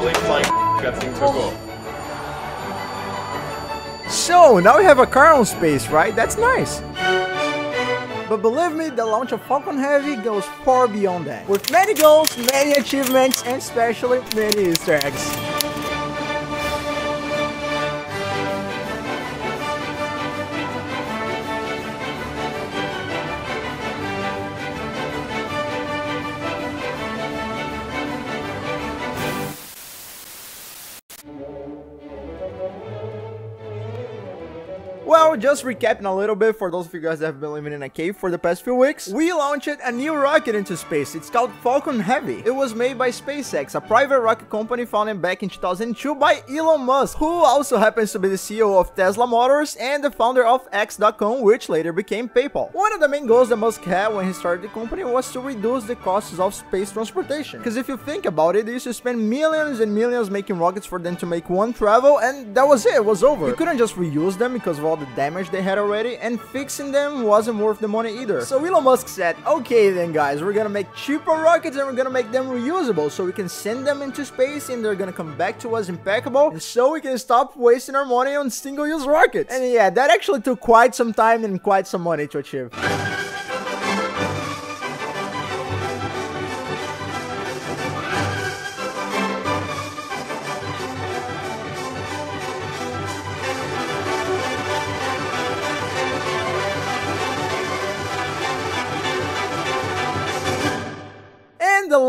So, now we have a car on space, right? That's nice. But believe me, the launch of Falcon Heavy goes far beyond that. With many goals, many achievements, and especially many easter eggs. Well, just recapping a little bit for those of you guys that have been living in a cave for the past few weeks, we launched a new rocket into space. It's called Falcon Heavy. It was made by SpaceX, a private rocket company founded back in 2002 by Elon Musk, who also happens to be the CEO of Tesla Motors and the founder of X.com, which later became PayPal. One of the main goals that Musk had when he started the company was to reduce the costs of space transportation. Because if you think about it, they used to spend millions and millions making rockets for them to make one travel, and that was it, it was over. You couldn't just reuse them because of all the damage they had already, and fixing them wasn't worth the money either. So Elon Musk said, okay then guys, we're gonna make cheaper rockets and we're gonna make them reusable so we can send them into space and they're gonna come back to us impeccable, so we can stop wasting our money on single-use rockets. And yeah, that actually took quite some time and quite some money to achieve.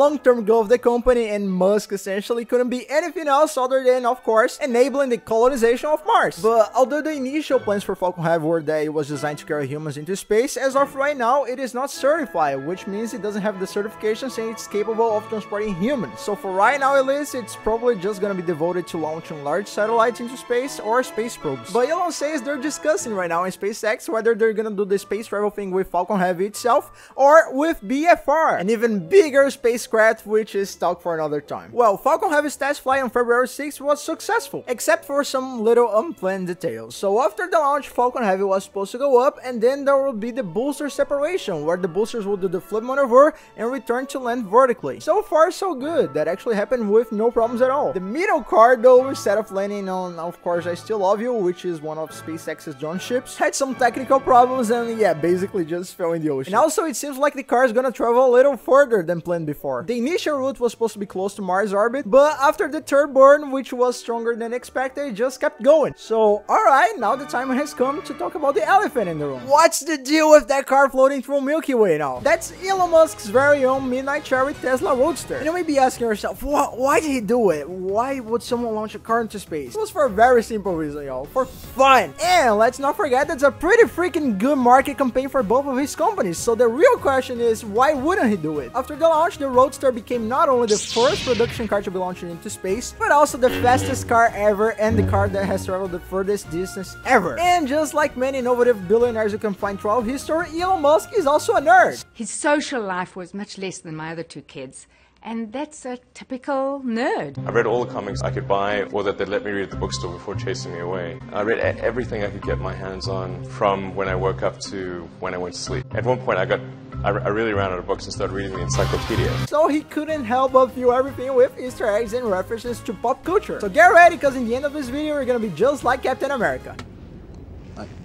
Long-term goal of the company and Musk essentially couldn't be anything else other than, of course, enabling the colonization of Mars. But although the initial plans for Falcon Heavy were that it was designed to carry humans into space, as of right now, it is not certified, which means it doesn't have the certification saying it's capable of transporting humans. So for right now at least, it's probably just gonna be devoted to launching large satellites into space or space probes. But Elon says they're discussing right now in SpaceX whether they're gonna do the space travel thing with Falcon Heavy itself or with BFR, an even bigger space which is talk for another time. Well, Falcon Heavy's test flight on February 6 was successful, except for some little unplanned details. So after the launch, Falcon Heavy was supposed to go up, and then there will be the booster separation, where the boosters will do the flip maneuver and return to land vertically. So far, so good. That actually happened with no problems at all. The middle car, though, instead of landing on, of course, I Still Love You, which is one of SpaceX's drone ships, had some technical problems and, yeah, basically just fell in the ocean. And also, it seems like the car is gonna travel a little further than planned before The initial route was supposed to be close to Mars orbit, but after the third burn, which was stronger than expected, it just kept going. So, alright, now the time has come to talk about the elephant in the room. What's the deal with that car floating through Milky Way now? That's Elon Musk's very own Midnight Cherry Tesla Roadster. And you may be asking yourself, why did he do it? Why would someone launch a car into space? It was for a very simple reason, y'all. For fun. And let's not forget that's a pretty freaking good market campaign for both of his companies. So the real question is, why wouldn't he do it? After the launch, the Roadster became not only the first production car to be launched into space, but also the fastest car ever and the car that has traveled the furthest distance ever. And just like many innovative billionaires you can find throughout history, Elon Musk is also a nerd. His social life was much less than my other two kids. And that's a typical nerd. I read all the comics I could buy or that they'd let me read at the bookstore before chasing me away. I read everything I could get my hands on from when I woke up to when I went to sleep. At one point, I got I, I, really ran out of books and started reading the encyclopedia. So he couldn't help but view everything with Easter eggs and references to pop culture. So get ready, because in the end of this video, we're gonna be just like Captain America.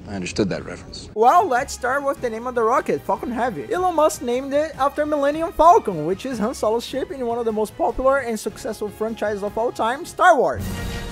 I understood that reference. Well, let's start with the name of the rocket, Falcon Heavy. Elon Musk named it after Millennium Falcon, which is Han Solo's ship in one of the most popular and successful franchises of all time, Star Wars.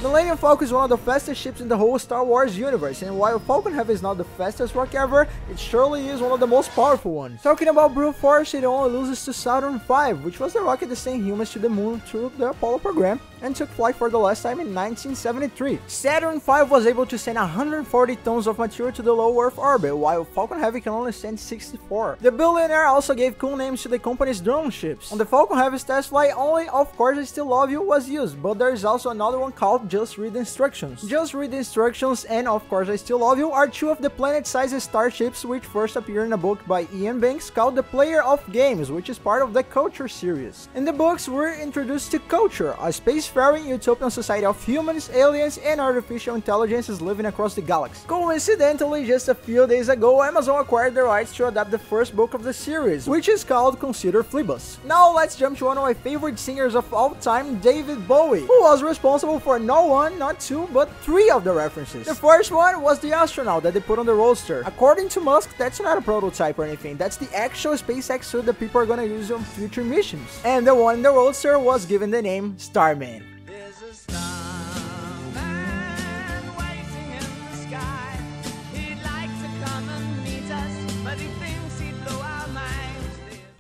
Millennium Falcon is one of the fastest ships in the whole Star Wars universe, and while Falcon Heavy is not the fastest rocket ever, it surely is one of the most powerful ones. Talking about brute force, it only loses to Saturn V, which was the rocket that sent humans to the moon through the Apollo program and took flight for the last time in 1973. Saturn V was able to send 140 tons of material to the low Earth orbit, while Falcon Heavy can only send 64. The billionaire also gave cool names to the company's drone ships. On the Falcon Heavy's test flight, only, of course, I Still Love You was used, but there is also another one called Just Read Instructions. Just Read Instructions and Of Course I Still Love You are two of the planet-sized starships which first appear in a book by Iain Banks called The Player of Games, which is part of the Culture series. In the books, we're introduced to Culture, a spacefaring utopian society of humans, aliens, and artificial intelligences living across the galaxy. Coincidentally, just a few days ago, Amazon acquired the rights to adapt the first book of the series, which is called Consider Phlebas. Now let's jump to one of my favorite singers of all time, David Bowie, who was responsible for not one, not two, but three of the references. The first one was the astronaut that they put on the Roadster. According to Musk, that's not a prototype or anything, that's the actual SpaceX suit that people are gonna use on future missions. And the one in the Roadster was given the name Starman.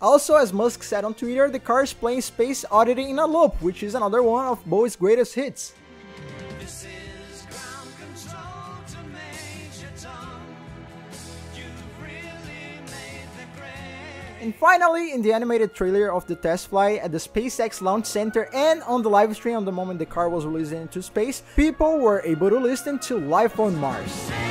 Also, as Musk said on Twitter, the car is playing Space Oddity in a loop, which is another one of Bowie's greatest hits. And finally, in the animated trailer of the test flight at the SpaceX Launch Center and on the live stream on the moment the car was released into space, people were able to listen to Life on Mars.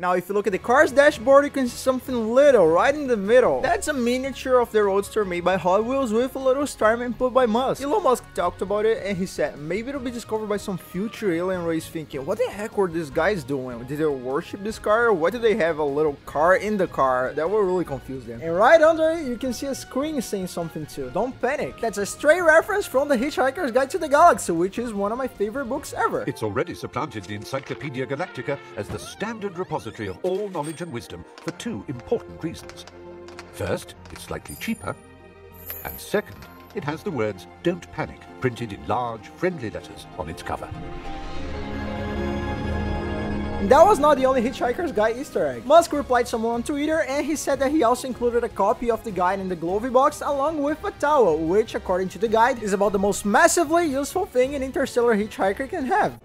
Now, if you look at the car's dashboard, you can see something little right in the middle. That's a miniature of the Roadster made by Hot Wheels with a little Starman put by Musk. Elon Musk talked about it and he said, maybe it'll be discovered by some future alien race thinking, what the heck were these guys doing? Did they worship this car why do they have a little car in the car? That will really confuse them. And right under it, you can see a screen saying something too. Don't panic. That's a straight reference from the Hitchhiker's Guide to the Galaxy, which is one of my favorite books ever. It's already supplanted the Encyclopedia Galactica as the standard repository of all knowledge and wisdom for two important reasons. First, it's slightly cheaper, and second, it has the words Don't Panic printed in large, friendly letters on its cover. That was not the only Hitchhiker's Guide Easter egg. Musk replied someone on Twitter and he said that he also included a copy of the guide in the Glovey box along with a towel, which according to the guide is about the most massively useful thing an interstellar hitchhiker can have.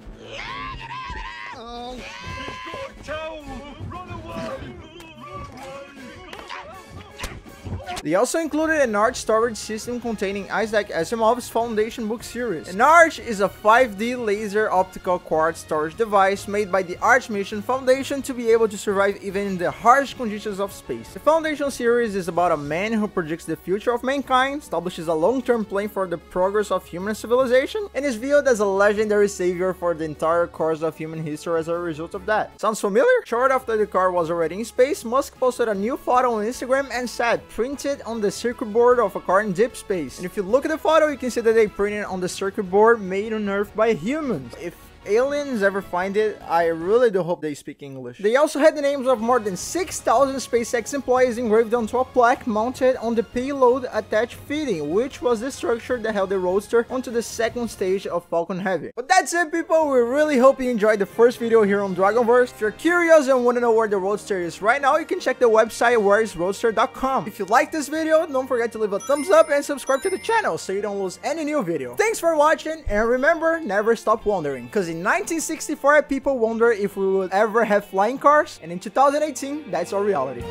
They also included an Arch storage system containing Isaac Asimov's Foundation book series. An Arch is a 5D laser optical quartz storage device made by the Arch Mission Foundation to be able to survive even in the harsh conditions of space. The Foundation series is about a man who predicts the future of mankind, establishes a long-term plan for the progress of human civilization, and is viewed as a legendary savior for the entire course of human history as a result of that. Sounds familiar? Short after the car was already in space, Musk posted a new photo on Instagram and said, printed on the circuit board of a car in deep space. And if you look at the photo, you can see that they printed on the circuit board made on Earth by humans. If aliens ever find it, I really do hope they speak English. They also had the names of more than 6,000 SpaceX employees engraved onto a plaque mounted on the payload attached fitting, which was the structure that held the Roadster onto the second stage of Falcon Heavy. But that's it people, we really hope you enjoyed the first video here on Dragonverse. If you're curious and want to know where the Roadster is right now, you can check the website whereisroadster.com. If you like this video, don't forget to leave a thumbs up and subscribe to the channel so you don't lose any new video. Thanks for watching and remember, never stop wondering, because in 1964, people wonder if we would ever have flying cars, and in 2018, that's our reality.